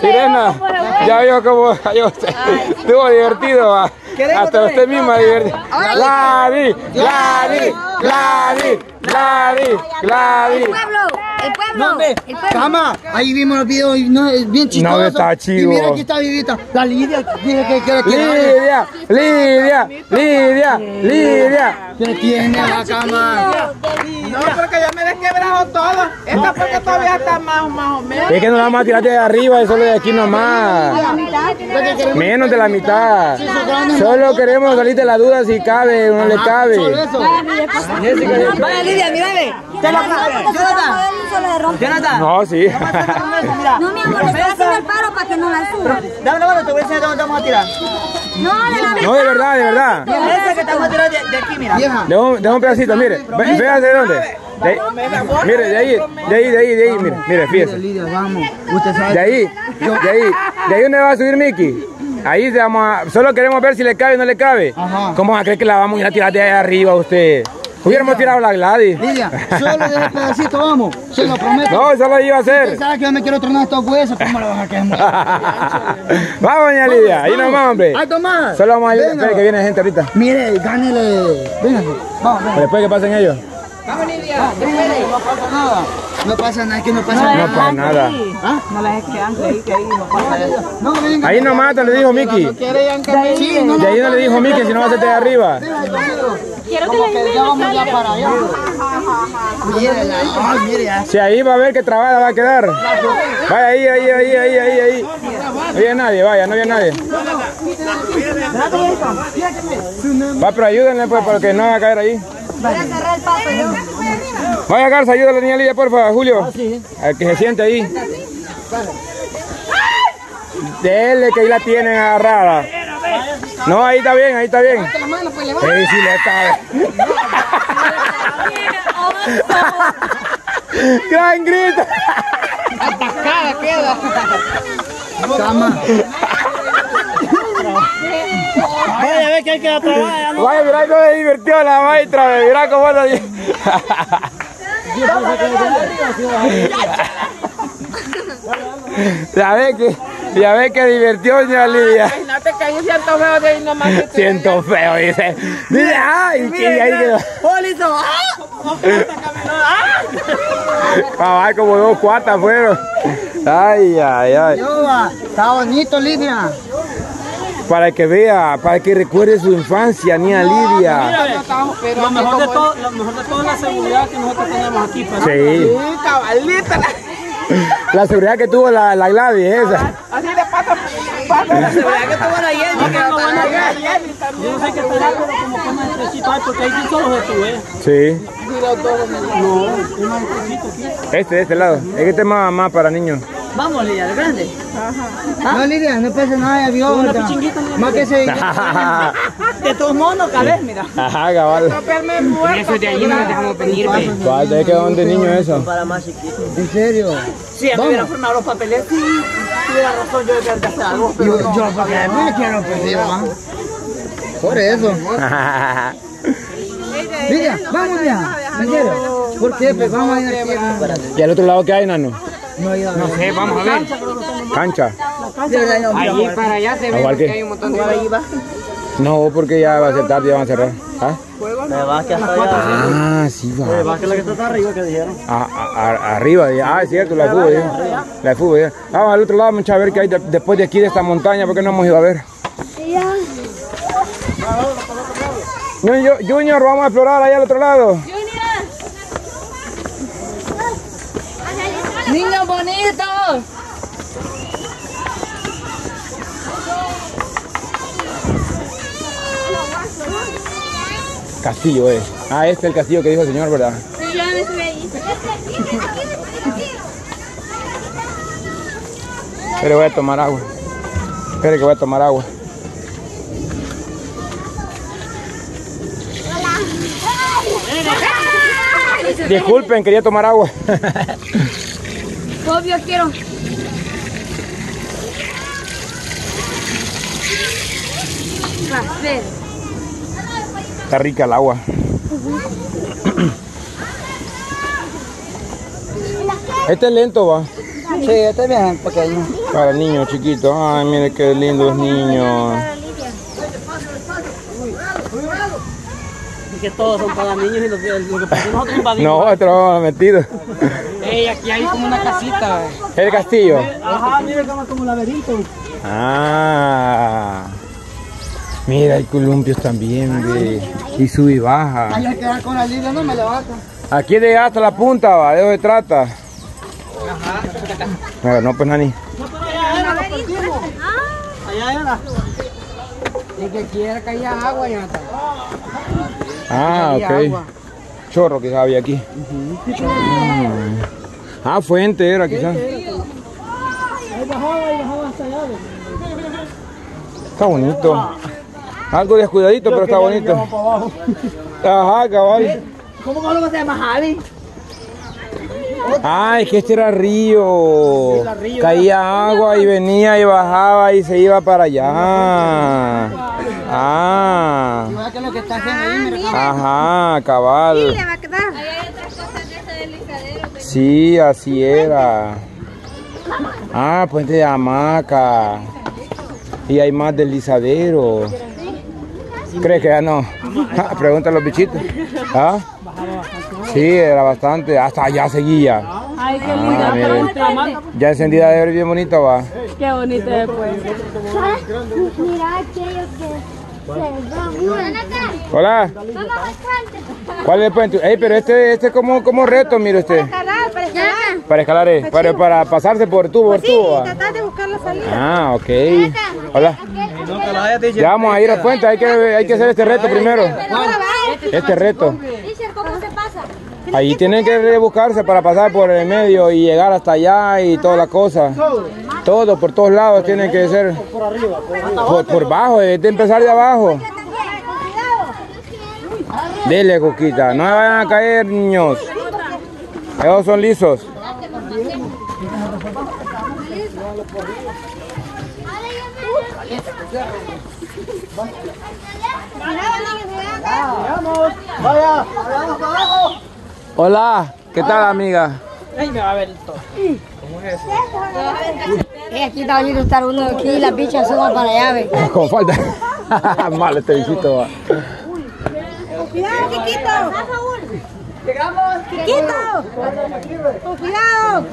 Sirena, ya vio cómo estuvo divertido, va. Hasta usted misma divertido. Gladys, Gladys, Gladys, Gladys, Gladys. El pueblo, el cama, ahí vimos los videos y no, es bien chistoso. No, está chivo. Y mira, aquí está vivita. La Lidia dice que quiere que Lidia, Lidia, Lidia, Lidia. ¿Qué tiene la cama? No, porque ya me desquebrajo todo. Esta porque todavía está más, más o menos. Es que no la vamos a tirar de arriba, es solo de aquí nomás. Menos de la mitad. Solo queremos salir de la duda si cabe o no le cabe. Vaya, Lidia, mírame. Te lo Jonathan. Jonathan, No, sí. No, mi amor, le estoy haciendo el paro para que no la suba. dame la mano, te voy a enseñar dónde vamos a tirar. No, de la No, de verdad, de verdad. Esa que estamos a tirar de, de aquí, mira. De un, de un pedacito, mire. Véase de dónde. De ahí- mire, de ahí, de ahí, de ahí, de ahí, mire, mire, fíjese. De ahí, de ahí, de ahí donde va a subir Mickey. Ahí se vamos a, solo queremos ver si le cabe o no le cabe. Ajá. ¿Cómo va a creer que la vamos a ir a tirar de ahí arriba usted? Hubiéramos tirado la Gladys. Lidia, solo de ese pedacito vamos. Se lo prometo. No, eso lo iba a Usted hacer. sabe que yo me quiero tronar estos huesos. ¿Cómo lo vas a quemar? Vamos, doña Lidia, ahí nomás, hombre. ¡Ay, Tomás! Solo vamos a Venga. espere que viene gente ahorita. Mire, gánele. Véngase. Vamos, vamos. Después que pasen ellos. No pasa nada. No pasa nada, que no pasa No nada. pasa nada. ¿Ah? No las que ahí, que ahí no pasa. No. Ahí nomás te le dijo Mickey. ¿Quiere ancla? Sí, no, Y ahí no le dijo Mickey si no va a hacerte de arriba. Como que ya vamos ya para allá. Mire, la- ay, mire, ya. Si ahí va a ver que trabada va a quedar. Vaya ahí, ahí, ahí, ahí, ahí, ahí. No había nadie, vaya, no había nadie. Va, pero ayúdenle pues para que no va a caer ahí. Voy a cerrar el paso yo. Vaya Garza, ayúdale a la niña Lidia, porfa, Julio. A que se siente ahí. Dele que ahí la tienen agarrada. No, ahí está bien, ahí está bien. Sí, sí, le está. Gran grito. Cama. Vaya, a ver que hay que aprobar. Vaya, mira cómo se divirtió la maestra, mira cómo la Ya ve que, ya ve que divirtió doña Lidia. Imagínate que ahí siento feo de ahí nomás. Siento feo, dice. Dice, ay, y ahí quedó. Polito, ¡ah! Ay, como dos cuatas fueron. Ay, ay, ay. Yoba, está bonito, Lidia. Para que vea, para que recuerde su infancia, niña Lidia. Lo mejor de todo, lo mejor de todo es la seguridad que nosotros tenemos aquí. Pero Sí, cabalita. la seguridad que tuvo la, la Gladys, esa. Así de pato. pato. La seguridad que tuvo la Jenny. que no van a ver. Yo no sé qué esperar, pero como que más estrechito hay, porque ahí sí solo se. Sí. No, es más estrechito aquí. Este, de este lado. Es que este es más, más para niños. Vamos, Lidia, de grande. No, Lidia, no pasa nada, ya vio. Una pichinguita. Más que se. Ajá, De todos modos, no cabes, mira. cabal. Eso de allí no nos dejamos venir, ve. ¿Cuál? ¿De qué dónde niño eso? Para más chiquito. En serio. Si me hubieran formado los papeles, sí, tuviera razón yo de que hacer algo, pero Yo, no. yo, porque me quiero pedir. Por eso. Lidia, vamos ya. ¿En serio? ¿Por qué? Pues vamos a ir aquí. ¿Y al otro lado qué hay, nano? No hay nada. sé, vamos a ver. Cancha. Allí para allá se ¿Igual qué? un montón de ahí va. No, porque ya va a ser tarde, ya van a cerrar. ¿Ah? Me va que hasta allá. Ah, sí va. Va que la que está arriba que dijeron. Ah, ah, ah, arriba, ah, es cierto, la de fútbol, dijo. La de fútbol, dijo. Vamos al otro lado, muchachos, a ver qué hay de- después de aquí, de esta montaña, porque no hemos ido a ver. Junior, Junior, vamos a explorar allá al otro lado. Niños bonitos. Castillo es. Ah, este es el castillo que dijo el señor, ¿verdad? Espere, voy a tomar agua. Espere que voy a tomar agua. Disculpen, quería tomar agua. Obvio quiero. Café. Está rica el agua. Este es lento, va. Sí, este es bien pequeño. Para niños chiquitos. Ay, mire qué lindos niños. Es que todos son para niños y lo que, lo que pasa es que nosotros invadimos. Nosotros vamos metidos. Ey, aquí hay como una casita. El castillo. Ajá, mira como un laberinto. Ah. Mira, hay columpios también, ve. Y sube y baja. Ay, yo quedar con la línea, no me levanto. Aquí de hasta la punta, va, de se trata. Bueno, no, pues, Nani. Allá era. Y que quiera que haya agua, ya está. Ah, ok. agua. Chorro que había aquí. Mm. Ah, fuente era quizás. Ahí bajaba, ahí bajaba hasta allá. Está bonito. Algo descuidadito, pero está bonito. Ajá, cabal. ¿Cómo que lo se llama Javi? Ah, es que este era río. Caía agua y venía y bajaba y se iba para allá. Ah. Igual que lo que está haciendo ahí, mira. Ajá, cabal. Le va a quedar. Sí, así era. Ah, puente de hamaca. Y hay más deslizadero. ¿Crees que ya no? Ah, Pregunta a los bichitos. ¿Ah? Sí, era bastante. Hasta allá seguía. Ay, qué Ah, mire. Ya encendida de ver bien bonito va. Qué bonito después. Mira aquello que. Hola. Vamos al puente. ¿Cuál es el puente? Ey, pero este, este como, como reto, mire usted. Escalar, para escalar. Para escalar, eh, para, para pasarse por tubo, por Sí, tubo. tratar de buscar la salida. Ah, ok. Hola. Ya vamos a ir al puente, hay que, hay que hacer este reto primero. Ahora va. Este reto. Dice, ¿cómo se pasa? Ahí tienen que rebuscarse para pasar por el medio y llegar hasta allá y toda la cosa. Todo, por todos lados tiene que ser. Por arriba. Por... Por, por abajo, es de empezar de abajo. Dele, Coquita, no me vayan a caer, niños. Esos son lisos. Vamos. Vaya. Vamos para abajo. Hola, ¿qué tal, amiga? Ay, me va a ver todo. Eh, aquí está bonito estar uno aquí y las bichas suban para allá, ve. Con falta. Malo este visito. va. Cuidado, Kikito. Kikito. Con cuidado.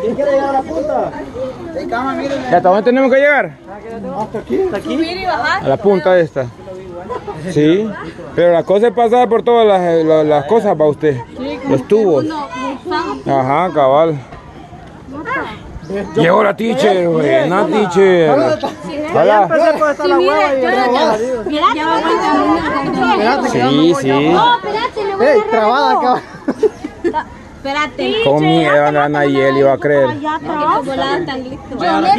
¿Quién quiere llegar a la punta? De cama, miren. ¿Y hasta dónde tenemos que llegar? Hasta aquí. Hasta aquí. A la punta esta. Sí, pero la cosa es pasar por todas las, las- las cosas para usted. Los tubos. Ajá, cabal. Llegó la teacher, güey. No, teacher. Hola. Y va Sí, sí. No, espérate, le voy a trabada acá. Espérate. Con miedo, la Nayeli iba a creer. Yo le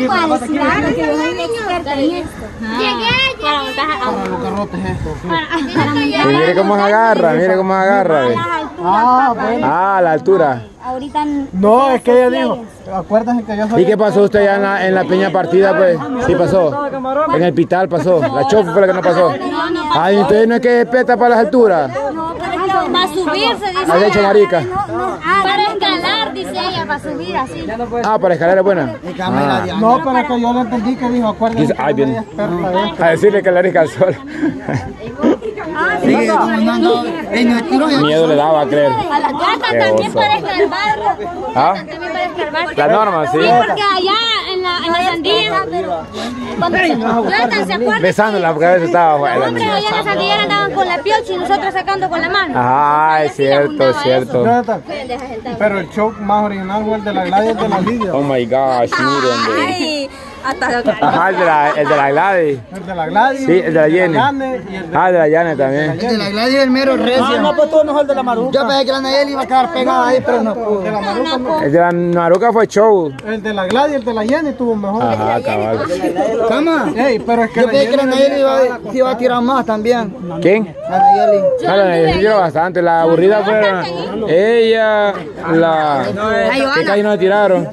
puedo decir algo que yo soy experta en esto. Llegué, Para montar a Los garrotes estos. Y mire cómo se agarra, mire cómo se agarra. Ah, bueno. Ah, a la altura. Ahorita No, es que ella dijo. Acuérdense que yo soy. ¿Y qué pasó usted ya en la, en la peña partida, pues? Sí pasó. En el pital pasó. La chofa fue la que no pasó. Ay, entonces no es que es peta para las alturas. No, pero es que va a subirse, dice. Has hecho marica. para escalar, dice ella, para subir así. Ah, para escalera buena. Ah. No, pero que yo le entendí que dijo, acuérdense. Ay, bien. esto. A decirle que le rica al sol. Sigue no, tiro ya. Miedo le daba a creer. A la gata Qué también para escarbar. ¿Ah? También para escarbar. La norma, sí. Sí, porque allá la, en la sandía, cuando Jonathan, ¿se acuerdan? Besándola porque a veces estaba buena. Hombre, allá en la sandía andaban con la piocha y nosotros sacando con la mano. Ah, es cierto, es cierto. Jonathan, Pero el show más original fue el de la Gladys de la Lidia. Oh my gosh, miren. Hasta Ajá, el de la, el de la Gladys. El de la Gladys. Sí, el de la Jenny. Yane y el de Ah, el de la Yane también. El de la Gladys es el mero Ah, recio. no, pues tú mejor de la maruca. Yo pensé que la Nayeli iba a quedar pegada ahí, pero no pudo. De la Maruca no. El de la Naruca fue show. El de la Gladys y el de la Jenny tuvo mejor. Ajá, cabal. Cama. Ey, pero es que Yo pensé que la Nayeli iba, a- se iba a tirar más también. ¿Quién? La Nayeli. Ah, la Nayeli tiró bastante. La aburrida fueron ella, la. ¿Qué casi no le tiraron?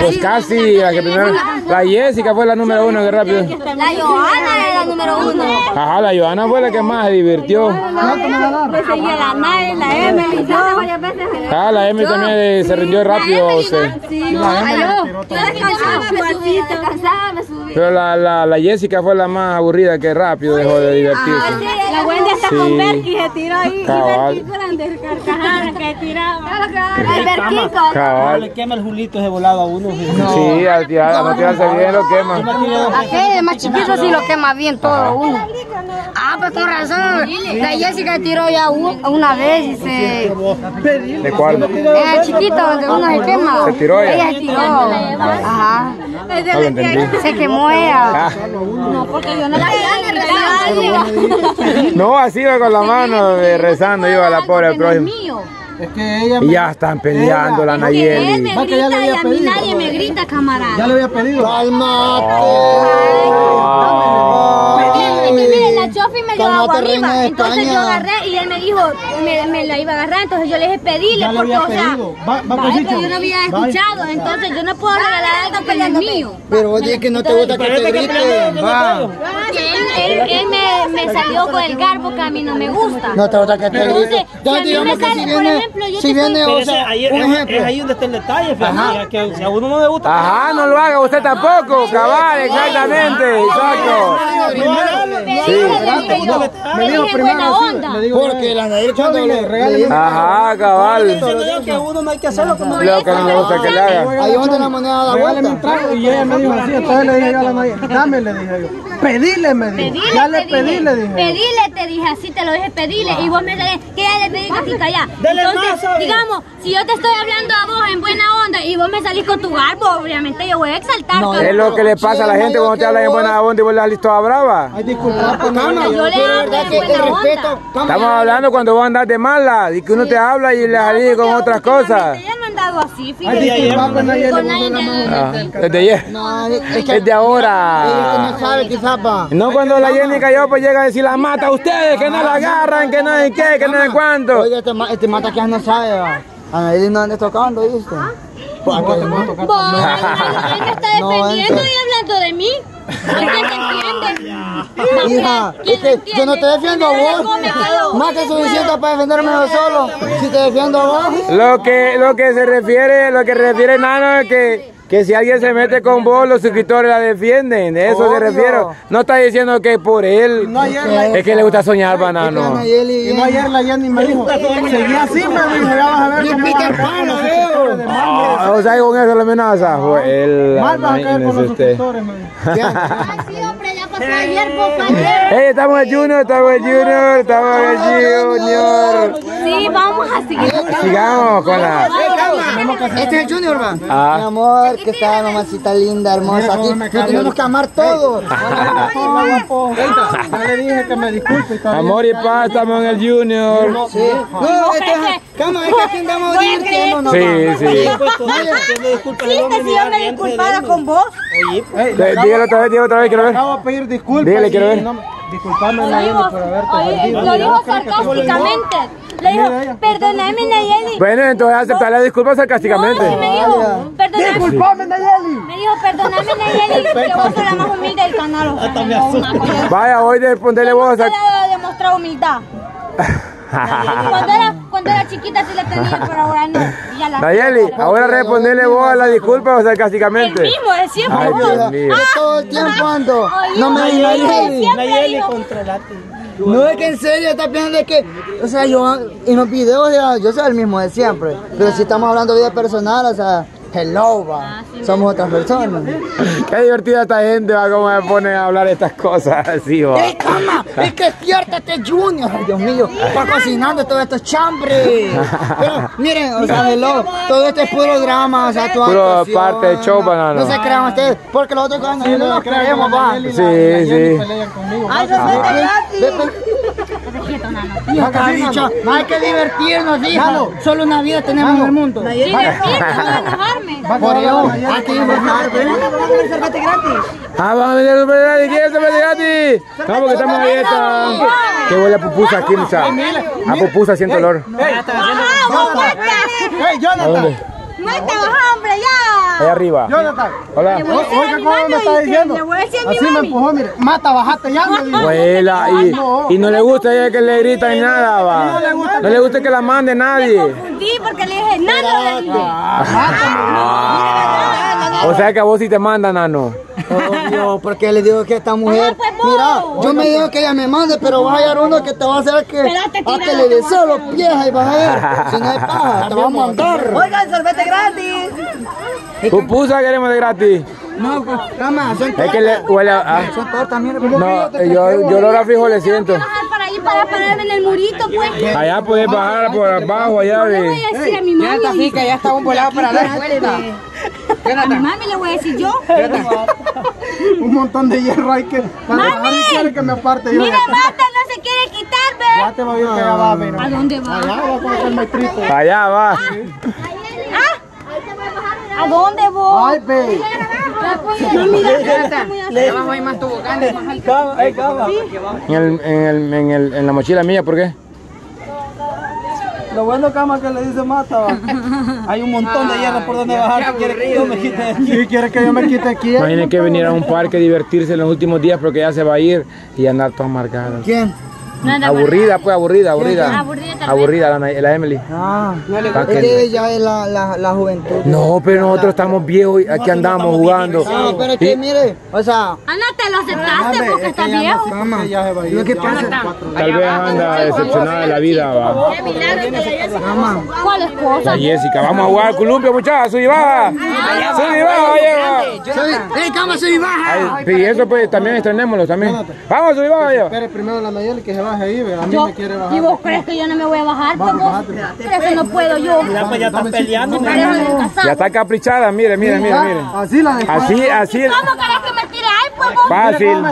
Pues casi la que primero. La Jessica fue la número uno, que rápido. La Johanna era la número uno. Ajá, la Johanna fue la que más se divirtió. Le seguía la Nay, la Emily, yo. Ah, la Emily también eh, se rindió rápido. se- Sí, aló. Yo descansaba, me subí, descansaba, me subí. Pero la, la, la Jessica fue la más aburrida que rápido dejó de divertirse. La Wendy está con Berky, se tiró ahí. Cabal. Que tiraba. No Cabal. le quema el julito ese volado a uno. Sí, a no tirarse bien lo quema. Aquel, el más chiquito, sí lo quema bien todo uno. Ah, pues con razón. La Jessica tiró ya una vez y se... ¿De cuál? En el chiquito donde uno se quema. ¿Se tiró ella? Ella se tiró. Ajá. No lo entendí. Se quemó ella. Ah, Porque yo no la quería no, así iba con la mano eh, rezando, iba la pobre prójimo. Es que ella Y me, ya están peleando la Él Nayeli. me Va, que ya le grita y había a mí pedido. nadie me grita, camarada. ya le había pedido. Es la Chofi me dio agua arriba, entonces yo agarré y él me dijo, me, me la iba a agarrar, entonces yo le dije pedirle, Ya le porque o sea. Va- yo no había escuchado, entonces yo no puedo regalar algo que no es mío. Pero vos dices que no te gusta que te griten. Va. Él, él, él me, me salió con el garbo que a mí no me gusta. No te gusta que te Entonces, si a Ya mí digamos me que sale, si por viene, ejemplo, yo si te viene, o sea, ahí, un es, es ejemplo. ahí donde está el detalle, que si a uno no le gusta. Ajá, no lo haga usted tampoco, cabal, exactamente, exacto. Sí. Me dijo dije primero sí, le Porque la Nair cuando le regale Ajá, cabal. Que uno no hay que hacerlo como Lo que no me gusta que le haga. Ahí donde la moneda da Regáleme un vuelta. trago y ella me dijo así, entonces le dije yo a la Nadia, dame, le dije yo. Pedile, me dijo. Pedile, Ya le te pedí, dije. le. Pedile, te dije, así te lo dije, pedile. Y vos me salís, que ya le pedí que calla. Dele Entonces, digamos, si yo te estoy hablando a vos en buena onda y vos me salís con tu garbo, obviamente yo voy a exaltar. Es lo que le pasa a la gente cuando te hablan en buena onda y vos le das toda brava. Ay, disculpa, pues, Yo le hablo buena onda. Estamos hablando cuando vos andás de mala y que uno te habla y le salís con otras cosas. Ya no han dado así, fíjate. nadie- Ah, Desde ayer. No, es que Es de es que ahora. no cuando la Jenny cayó, pues llega a decir la mata a ustedes, que no la agarran, que no sé qué, que no sé cuánto. Oiga, este, este mata que ya no sabe. A Nair no andes tocando, ¿viste? Pues, ¿a qué? Vos, él me está No, defendiendo entonces- y hablando de mí. ¿Quién te es que yo no te defiendo a ¿Cómo vos. Más que suficiente para defenderme yo solo. Si te defiendo a vos. Lo que, lo que se refiere, lo que refiere Nano es que, que si alguien se mete con vos, los suscriptores la defienden. De eso se Obvio. refiere. No está diciendo que por él. No ayer la, Es que le gusta soñar, banano. Nayeli y no ayer la Jenny me dijo, seguí así, me dijo, ya vas a ver cómo vas a caer con lo los suscriptores de. Ah, o sea, con eso la amenaza. Mal vas a caer con los suscriptores, me dijo. Sí, hombre, Hey, estamos en Junior, estamos en Junior, estamos en Junior. Sí, vamos a seguir. Sigamos con la. Este es el Junior, va. Ah. Mi amor, ¿qué tal, mamacita linda, hermosa? Aquí nos tenemos que amar todos. Le dije que me disculpe. está. Amor y paz, estamos en el Junior. No, esto es... Cama, es que aquí andamos divirtiéndonos. Sí, va. sí. Sí, que si yo me disculpara con vos. Ey, le Eh, acabo- Dígalo otra vez, dígalo otra vez, quiero ver. acabo de pedir disculpas. Dígale, quiero ver. no- Disculpame, Lo Nayeli, dijo, por haberte oye, ofendido. lo dijo sarcásticamente. Le dijo, perdóname, Nayeli. Bueno, entonces aceptar la disculpa sarcásticamente. No, sí me dijo, perdóname. Disculpame, Nayeli. Me dijo, perdóname, Nayeli, que vos sos la más humilde del canal. Vaya, hoy de ponerle voz a... demostrado humildad. Cuando era, cuando era chiquita sí la tenía, pero ahora no. Y ya la- Nayeli, ahora responderle vos a la disculpa o El sarcásticamente. mismo, es siempre Ay, vos. Dios mío. Que todo el tiempo ando. Oye, No me digas Nayeli el látigo. No es que en serio está pensando de que, o sea, yo en los videos ya, yo soy el mismo de siempre, pero si estamos hablando de vida personal, o sea, hello, va, somos otras personas. Qué divertida esta gente, va, cómo me pone a hablar estas cosas así, va. ¡Ey, cama! ¡Es que despiértate, Junior! ¡Ay, Dios mío! Está cocinando todo esto es chambre. Pero, miren, o sea, hello, todo esto es puro drama, o sea, toda Puro actuación, parte del show, no, banano. No se crean ustedes, porque los otros cuando no nos creemos, va. Sí, sí. Jenny pelean conmigo. Ve, ve, dicho, no hay que divertirnos, hija. Solo una vida tenemos en el mundo. divertirme, no enojarme. Por eso, hay que informar, Ah, vamos a vender super gratis, ¿quieres super gratis? No, porque estamos a dieta. Que huele a pupusa aquí, mucha. A pupusa siento olor. ¡Ah, vos muerta! ¡Hey, ¿A Jonathan! dónde? ¡Muerta, vos, hombre, ya! Allá arriba. Jonathan, Hola. oiga cómo me está diciendo. Le voy a decir a mi Así me empujó, mire. Mata, bajate ya, me dijo. Abuela, y, y no le gusta a ella que le grita ni nada, va. No le gusta que la mande nadie. Confundí porque le dije, nada, le dije. O sea que a vos sí te manda, nano. Obvio, porque le digo que esta mujer, pues, mira, yo me digo que ella me mande, pero va a hallar uno que te va a hacer que a que le deseo los pies y vas a ver, si no es paja, te va a mandar. Oigan, sorbete gratis. Pupusa queremos de gratis. No, pues, cama, son Es que le huele a... son tortas, mira, no, yo, yo olor a frijoles siento. Bajar para ahí para pararme en el murito, pues. Allá puedes bajar por abajo, allá Le voy ve. a decir a mi mami. que ya está un volado para la vuelta. A mi mami le voy a decir yo. Un montón de hierro hay que. Para Mami. que me aparte yo. Mira, Marta, no se quiere quitar, ve. Ya te va a ir que allá va, pero. ¿A dónde va? Allá va conocer el maestrito. Allá va. ¿A dónde voy? Ay, ve. Mami, la- Cama, cama. En, el, en, el, en, el, en la mochila mía, ¿por qué? Lo bueno, cama, que le dice mata, va. Hay un montón de hierro por donde bajar. Quiere que yo me quite de aquí. Si quiere que yo me quite aquí. Imaginen que venir a un parque divertirse en los últimos días porque ya se va a ir y andar toda amargada. ¿Quién? Nada, Aburrida, pues aburrida, aburrida. Aburrida tal. Aburrida la, la Emily. Ah, que ella es la, la, la juventud. No, pero nosotros estamos viejos y aquí andamos jugando. No, pero es que Y- mire, o sea, Ana, te lo aceptaste porque está viejo. va lo que pasa, Tal vez anda decepcionada de la vida, va. ¿Cuál es La cosa? Jessica, vamos a jugar al columpio, muchachos, sub y baja. Sub y baja, lleva. soy, ¡eh, cama, soy baja! Ay, Y eso pues también estrenémoslo también. Vamos, sub y baja. Espere primero la Nayeli que se baje ahí, ve. A mí Yo, me quiere ¿Y vos crees que yo no me voy a bajar? Pues vos crees que no puedo yo. Ya, pues ya peleando. Pero. Ya está caprichada, mire, mire, mire, mire. Así la Así, así, ¿Cómo querés que me tire ahí? Pues vos. fácil.